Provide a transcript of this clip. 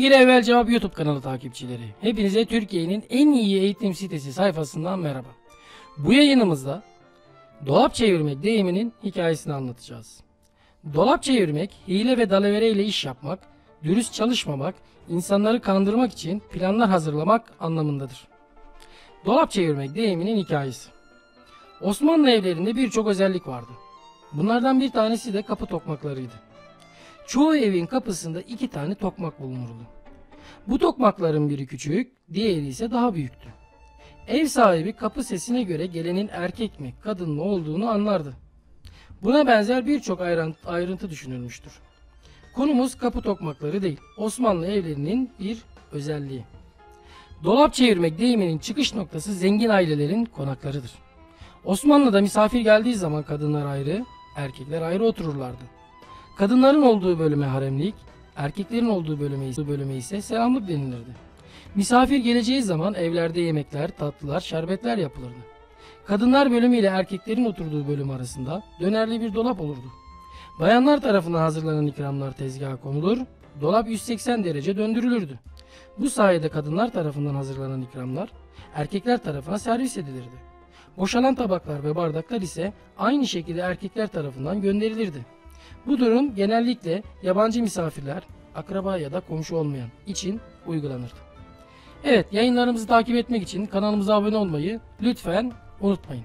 Bir evvel cevap YouTube kanalı takipçileri. Hepinize Türkiye'nin en iyi eğitim sitesi sayfasından merhaba. Bu yayınımızda dolap çevirmek deyiminin hikayesini anlatacağız. Dolap çevirmek, hile ve dalavere ile iş yapmak, dürüst çalışmamak, insanları kandırmak için planlar hazırlamak anlamındadır. Dolap çevirmek deyiminin hikayesi. Osmanlı evlerinde birçok özellik vardı. Bunlardan bir tanesi de kapı tokmaklarıydı. Çoğu evin kapısında iki tane tokmak bulunurdu. Bu tokmakların biri küçük, diğeri ise daha büyüktü. Ev sahibi kapı sesine göre gelenin erkek mi, kadın mı olduğunu anlardı. Buna benzer birçok ayrıntı, düşünülmüştür. Konumuz kapı tokmakları değil, Osmanlı evlerinin bir özelliği. Dolap çevirmek deyiminin çıkış noktası zengin ailelerin konaklarıdır. Osmanlı'da misafir geldiği zaman kadınlar ayrı, erkekler ayrı otururlardı. Kadınların olduğu bölüme haremlik, erkeklerin olduğu bölüme, bölüme ise selamlık denilirdi. Misafir geleceği zaman evlerde yemekler, tatlılar, şerbetler yapılırdı. Kadınlar bölümü ile erkeklerin oturduğu bölüm arasında dönerli bir dolap olurdu. Bayanlar tarafından hazırlanan ikramlar tezgaha konulur, dolap 180 derece döndürülürdü. Bu sayede kadınlar tarafından hazırlanan ikramlar erkekler tarafına servis edilirdi. Boşalan tabaklar ve bardaklar ise aynı şekilde erkekler tarafından gönderilirdi. Bu durum genellikle yabancı misafirler, akraba ya da komşu olmayan için uygulanırdı. Evet yayınlarımızı takip etmek için kanalımıza abone olmayı lütfen unutmayın.